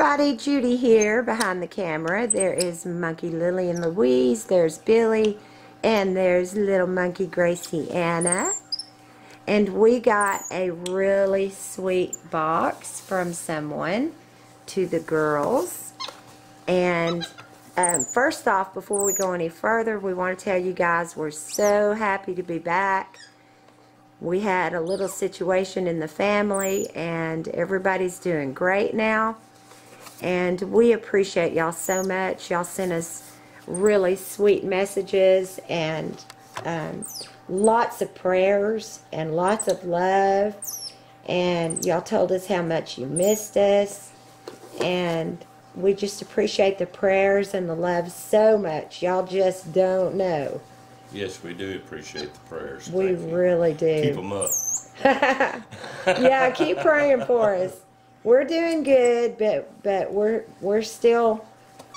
Buddy Judy here behind the camera. There is Monkey Lillian Louise. There's Billy. And there's little monkey Gracie Anna. And we got a really sweet box from someone to the girls. And um, first off, before we go any further, we want to tell you guys we're so happy to be back. We had a little situation in the family and everybody's doing great now. And we appreciate y'all so much. Y'all sent us really sweet messages and um, lots of prayers and lots of love. And y'all told us how much you missed us. And we just appreciate the prayers and the love so much. Y'all just don't know. Yes, we do appreciate the prayers. We really do. Keep them up. yeah, keep praying for us. We're doing good, but but we're we're still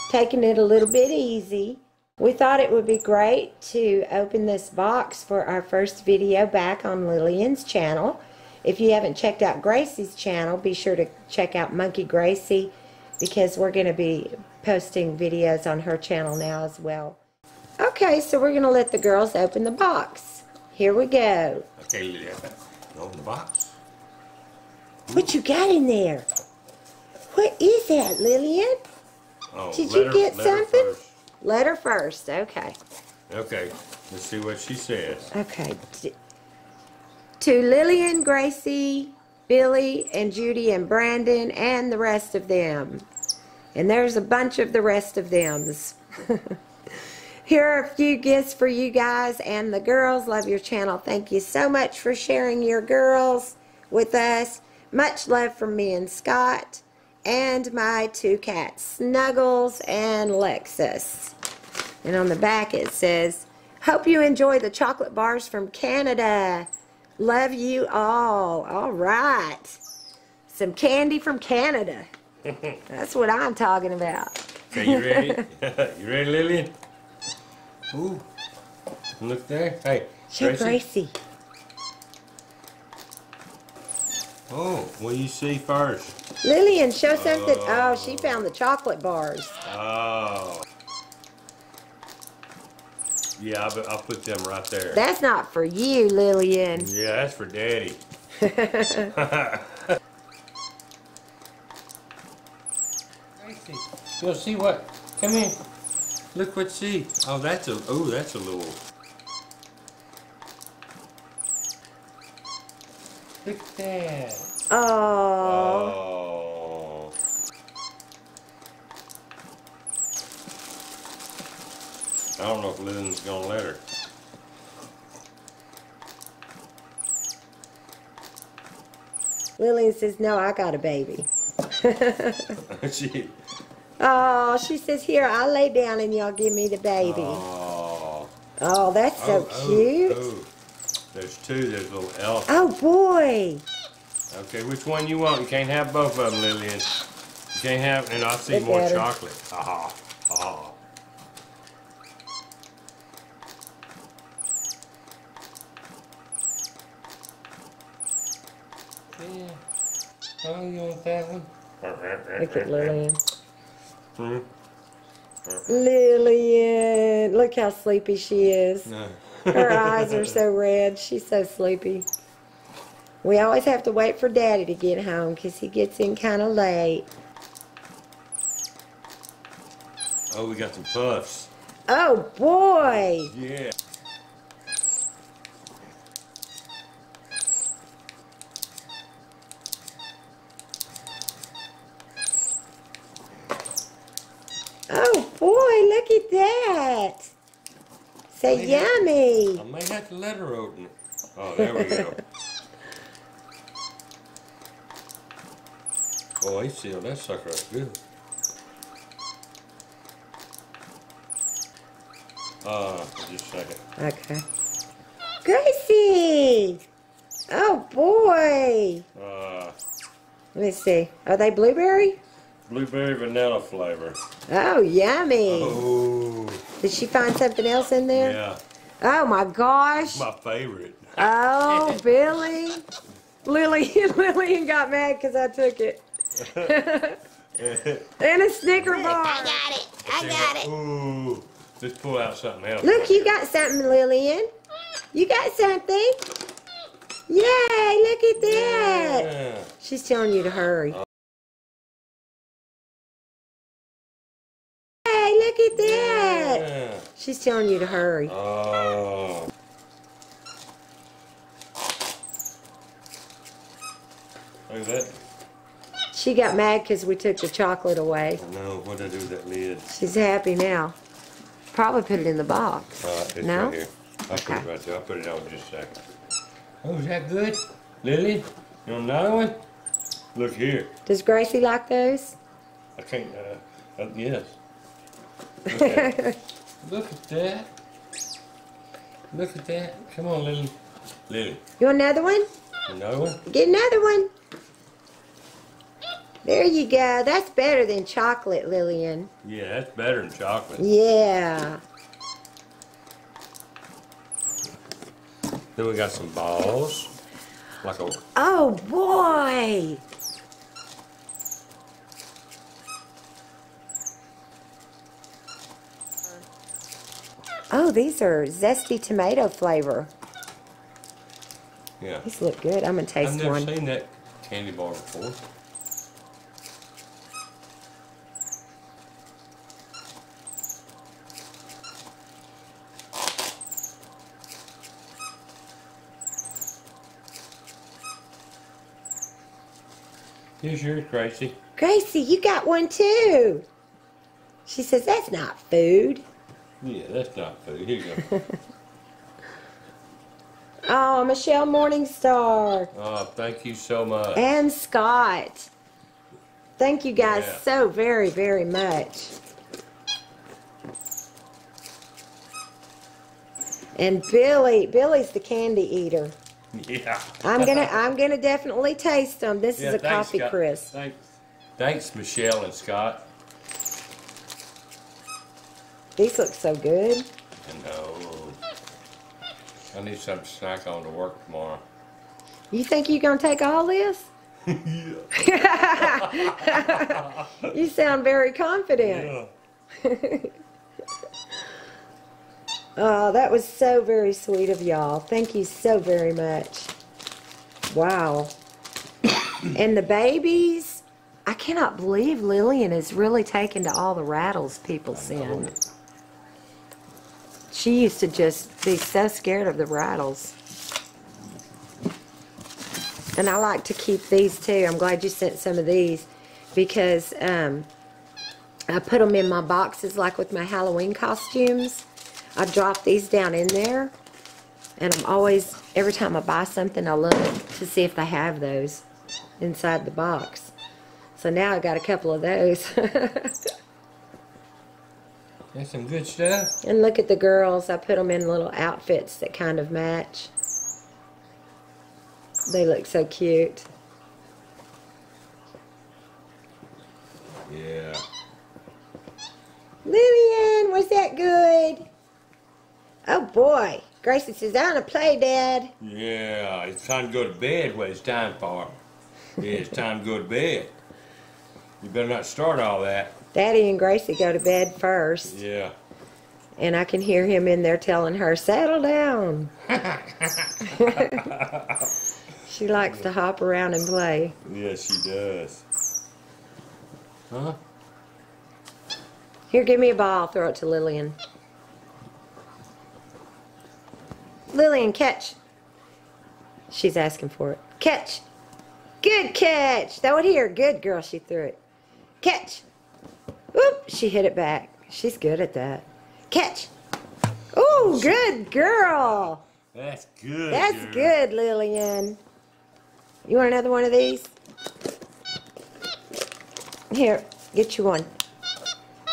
taking it a little bit easy. We thought it would be great to open this box for our first video back on Lillian's channel. If you haven't checked out Gracie's channel, be sure to check out Monkey Gracie because we're going to be posting videos on her channel now as well. Okay, so we're going to let the girls open the box. Here we go. Okay, Lily, open the box. What you got in there? What is that, Lillian? Oh, Did you get letter something? first. Letter first. Okay. Okay, let's see what she says. Okay. To Lillian, Gracie, Billy, and Judy, and Brandon, and the rest of them. And there's a bunch of the rest of thems. Here are a few gifts for you guys and the girls. Love your channel. Thank you so much for sharing your girls with us. Much love from me and Scott. And my two cats, Snuggles and Lexus. And on the back it says, Hope you enjoy the chocolate bars from Canada. Love you all. All right. Some candy from Canada. That's what I'm talking about. Okay, you ready? you ready, Lillian? Ooh, look there. Hey, Show Gracie. Gracie. Oh, what do you see first? Lillian, show something. Oh, she found the chocolate bars. Oh. Yeah, I'll, I'll put them right there. That's not for you, Lillian. yeah, that's for Daddy. Gracie, you'll see what? Come here. Look what she. Oh, that's a. Oh, that's a little. Look at that. Oh. Oh. I don't know if Lynn's gonna let her. Lillian says, No, I got a baby. she. Oh, she says, Here, I'll lay down and y'all give me the baby. Oh. Oh, that's so oh, oh cute. Oh, oh. There's two. There's a little elf. Oh, boy. Okay, which one you want? You can't have both of them, Lillian. You can't have, and I see Look more at her. chocolate. Ah, ah. Yeah. Oh, you want that one? Look at Lillian. Hmm? Lillian. Look how sleepy she is. No. Her eyes are so red. She's so sleepy. We always have to wait for Daddy to get home because he gets in kind of late. Oh, we got some puffs. Oh, boy. Yeah. Oh, boy. Look at that. Say Maybe- I yummy. may have to let her open. Oh, there we go. oh, he sealed that sucker up good. Uh, just a second. Okay. Gracie. Oh, boy. Uh, Let me see. Are they blueberry? blueberry vanilla flavor. Oh, yummy. Oh, Did she find something else in there? yeah. Oh, my gosh. My favorite. Oh, Billy. Lily, Lillian got mad because I took it. And a Snicker bar. I got it. I got it. Ooh, let's pull out something else. Look, you got something, Lillian. You got something. Yay, look at that. Yeah. She's telling you to hurry. Oh, She's telling you to hurry. Oh. Look at that. She got mad because we took the chocolate away. No, what did I do with that lid? She's happy now. Probably put it in the box. Uh, it's No? right here. I'll put it Okay. right there. I'll put it on in just a second. Oh, is that good? Lily, you want another one? Look here. Does Gracie like those? I can't, uh, uh yes. Okay. Look at that. Look at that. Come on, Lily. Lily, You want another one? another one? Get another one. There you go. That's better than chocolate, Lillian. Yeah, that's better than chocolate. Yeah. Then we got some balls. Like a, Oh boy. Oh, these are zesty tomato flavor. yeah. These look good. I'm gonna taste one. I've never one. seen that candy bar before. Here's yours, Gracie. Gracie, you got one too. She says that's not food. Yeah, that's not food. Here you go. Oh, Michelle Morningstar oh, thank you so much. and Scott. Thank you guys Yeah. so very, very much. And Billy, Billy's the candy eater. Yeah. I'm gonna, I'm gonna definitely taste them. This Yeah, is a thanks, coffee Scott. crisp. Thanks. Thanks, Michelle and Scott. These look so good. I know. I need some snack on to work tomorrow. You think you're gonna take all this? You sound very confident. Yeah. Oh, that was so very sweet of y'all. Thank you so very much. Wow. and the babies, I cannot believe Lillian is really taken to all the rattles people send. She used to just be so scared of the rattles. And I like to keep these too. I'm glad you sent some of these because um, I put them in my boxes like with my Halloween costumes. I drop these down in there and I'm always, every time I buy something, I look to see if they have those inside the box. So now I got a couple of those. That's some good stuff. and look at the girls. I put them in little outfits that kind of match. They look so cute. Yeah. Lillian, was that good? Oh boy. Gracie says, I want to play, Dad. Yeah, it's time to go to bed. What it's time for? Yeah, it's time to go to bed. You better not start all that. Daddy and Gracie go to bed first. Yeah. And I can hear him in there telling her, settle down. she likes to hop around and play. Yes, she does. Huh? Here, give me a ball. Throw it to Lillian. Lillian, catch. She's asking for it. Catch. Good catch. Throw it here. Good girl. She threw it. Catch. Whoop. She hit it back. She's good at that. Catch. Oh, good girl. That's good. That's girl. good, Lillian. You want another one of these? Here, get you one.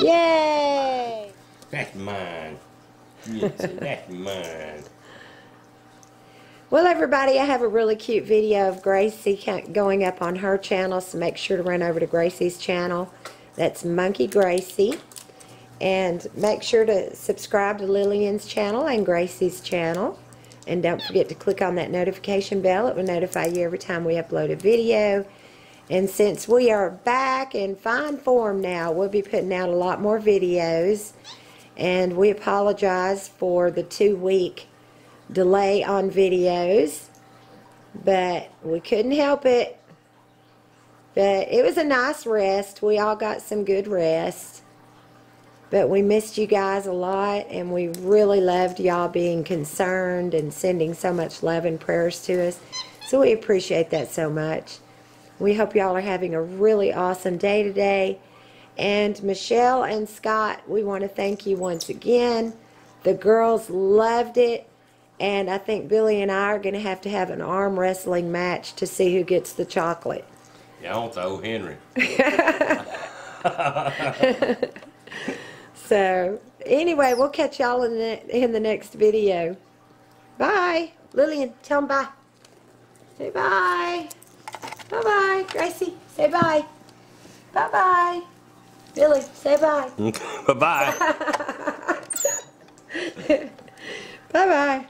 Yay! That's mine. Yes, that's mine. Well, everybody, I have a really cute video of Gracie going up on her channel, so make sure to run over to Gracie's channel. That's Monkey Gracie. And make sure to subscribe to Lillian's channel and Gracie's channel. And don't forget to click on that notification bell. It will notify you every time we upload a video. And since we are back in fine form now, we'll be putting out a lot more videos. And we apologize for the two week delay on videos. But we couldn't help it. But it was a nice rest. We all got some good rest. But we missed you guys a lot, and we really loved y'all being concerned and sending so much love and prayers to us. So we appreciate that so much. We hope y'all are having a really awesome day today. And Michelle and Scott, we want to thank you once again. The girls loved it. And I think Billy and I are going to have to have an arm wrestling match to see who gets the chocolate. Y'all want the old Henry. so anyway, we'll catch y'all in the, in the next video. Bye. Lillian, tell them bye. Say bye. Bye-bye. Gracie, say bye. Bye-bye. Billy, say bye. Bye-bye. Bye-bye.